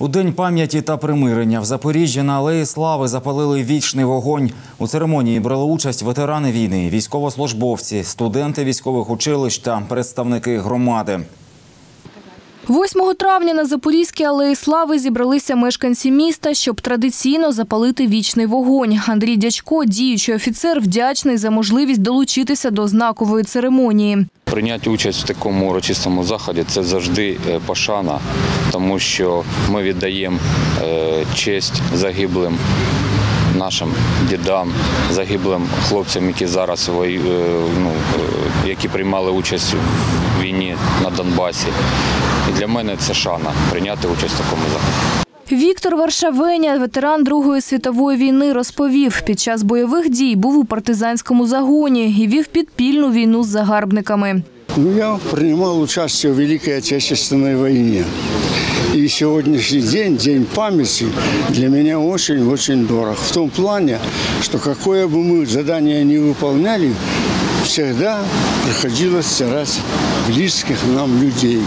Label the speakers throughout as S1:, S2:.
S1: У день пам'яті та примирення в Запоріжжі на алеї Слави запалили вічний вогонь. У церемонії брали участь ветерани війни, військовослужбовці, студенти військових училищ та представники громади.
S2: 8 травня на Запорізькій алеї Слави зібралися мешканці міста, щоб традиційно запалити вічний вогонь. Андрій Дячко, діючий офіцер, вдячний за можливість долучитися до знакової церемонії.
S3: Прийняти участь в такому урочистому заході це завжди е, пошана, тому що ми віддаємо е, честь загиблим нашим дідам, загиблим хлопцям, які зараз е, ну, е, які приймали участь в війні на Донбасі. І для мене це шана прийняти участь в такому заході.
S2: Віктор Варшавеня, ветеран Другої світової війни, розповів, під час бойових дій був у партизанському загоні і вів підпільну війну з загарбниками.
S4: Ну, я принимал участие в Великой Отечественной войне. И сегодняшний день, День памяти, для меня очень-очень дорог. В том плане, что какое бы мы задание ни выполняли, всегда приходилось стирать близких нам людей.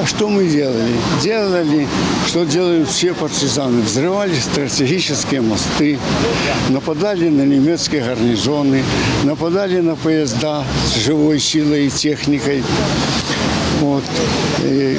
S4: А что мы делали? Делали, что делают все партизаны. Взрывали стратегические мосты, нападали на немецкие гарнизоны, нападали на поезда с живой силой и техникой. Вот. И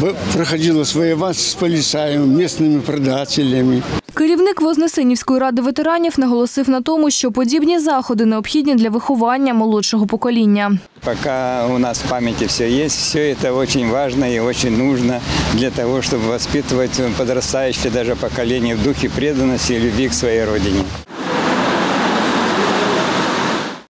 S4: б- приходилось воевать с полицаем, местными предателями.
S2: Керівник Вознесенівської ради ветеранів наголосив на тому, що подібні заходи необхідні для виховання молодшого покоління.
S5: Пока у нас в памяти все есть, все это очень важно и очень нужно для того, чтобы воспитывать подрастающее даже поколение в духе преданности и любви к своей родине.